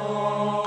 Oh.